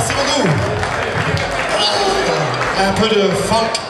Merci beaucoup. Un peu de funk.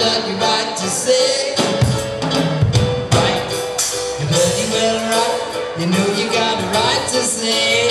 you right to say Right, you're well right. You know you got a right to say.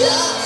Never